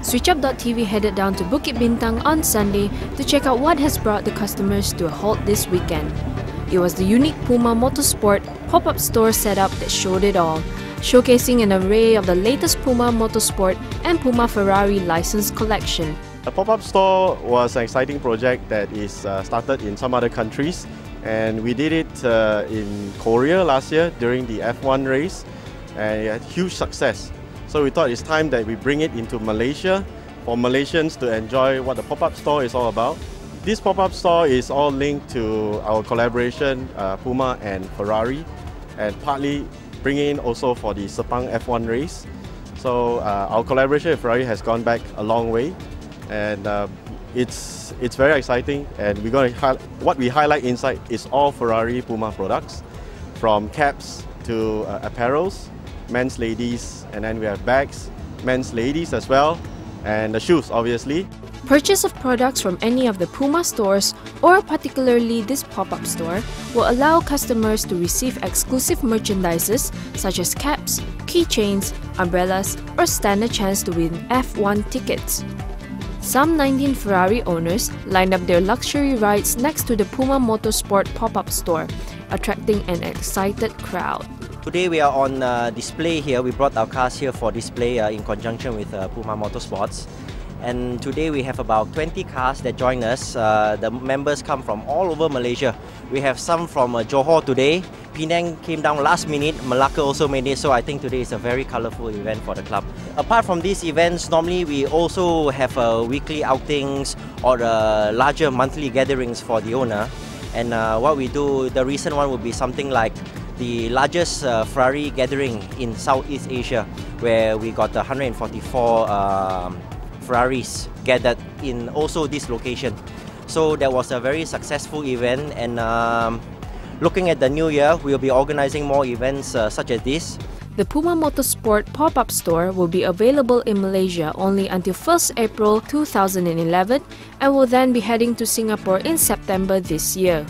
SwitchUp.tv headed down to Bukit Bintang on Sunday to check out what has brought the customers to a halt this weekend. It was the unique Puma Motorsport pop up store setup that showed it all, showcasing an array of the latest Puma Motorsport and Puma Ferrari license collection. The pop-up store was an exciting project that is uh, started in some other countries and we did it uh, in Korea last year during the F1 race and it had huge success. So we thought it's time that we bring it into Malaysia for Malaysians to enjoy what the pop-up store is all about. This pop-up store is all linked to our collaboration uh, Puma and Ferrari and partly bringing in also for the Sepang F1 race. So uh, our collaboration with Ferrari has gone back a long way and uh, it's it's very exciting. And we're going to what we highlight inside is all Ferrari Puma products, from caps to uh, apparels, men's, ladies, and then we have bags, men's, ladies as well, and the shoes, obviously. Purchase of products from any of the Puma stores, or particularly this pop up store, will allow customers to receive exclusive merchandises such as caps, keychains, umbrellas, or stand a chance to win F1 tickets. Some 19 Ferrari owners lined up their luxury rides next to the Puma Motorsport pop-up store, attracting an excited crowd. Today we are on uh, display here. We brought our cars here for display uh, in conjunction with uh, Puma Motorsports. And today we have about 20 cars that join us. Uh, the members come from all over Malaysia. We have some from uh, Johor today. Penang came down last minute. Malacca also made it. So I think today is a very colorful event for the club. Apart from these events, normally we also have uh, weekly outings or larger monthly gatherings for the owner. And what we do, the recent one would be something like the largest uh, Ferrari gathering in Southeast Asia, where we got 144 um, Ferraris gathered in also this location. So that was a very successful event and um, looking at the new year, we'll be organizing more events uh, such as this. The Puma Motorsport pop-up store will be available in Malaysia only until 1st April 2011 and will then be heading to Singapore in September this year.